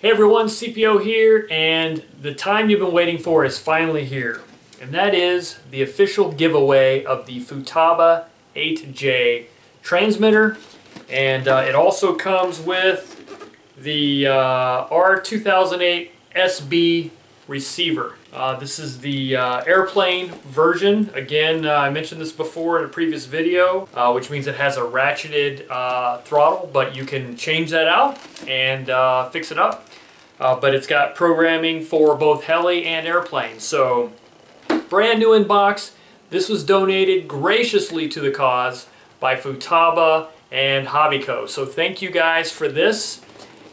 Hey everyone, CPO here, and the time you've been waiting for is finally here. And that is the official giveaway of the Futaba 8J transmitter. And uh, it also comes with the uh, R2008 SB receiver. Uh, this is the uh, airplane version. Again, uh, I mentioned this before in a previous video, uh, which means it has a ratcheted uh, throttle, but you can change that out and uh, fix it up. but it's got programming for both heli and airplane. So, brand new in box. This was donated graciously to the cause by Futaba and Hobbico. So thank you guys for this.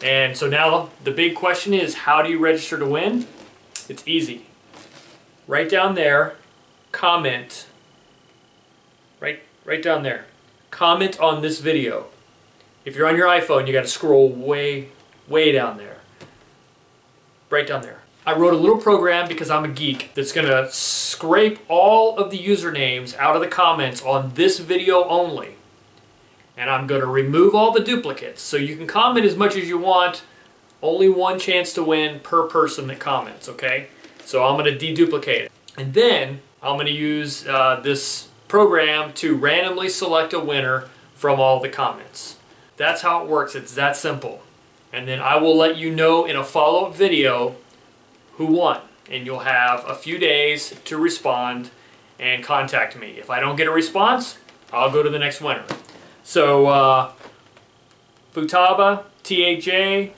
And so now the big question is, how do you register to win? It's easy. Right down there, comment. Right, right down there. Comment on this video. If you're on your iPhone, you got to scroll way, way down there. Right down there. I wrote a little program because I'm a geek that's going to scrape all of the usernames out of the comments on this video only. And I'm going to remove all the duplicates. So you can comment as much as you want only one chance to win per person that comments, okay? So I'm going to deduplicate it. And then I'm going to use uh, this program to randomly select a winner from all the comments. That's how it works. It's that simple. And then I will let you know in a follow-up video who won. And you'll have a few days to respond and contact me. If I don't get a response, I'll go to the next winner. So, uh, Futaba, T8J,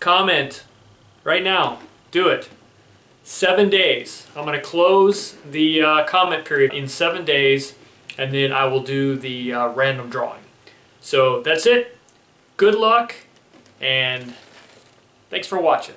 Comment right now. Do it. Seven days. I'm going to close the uh, comment period in seven days and then I will do the uh, random drawing. So that's it. Good luck and thanks for watching.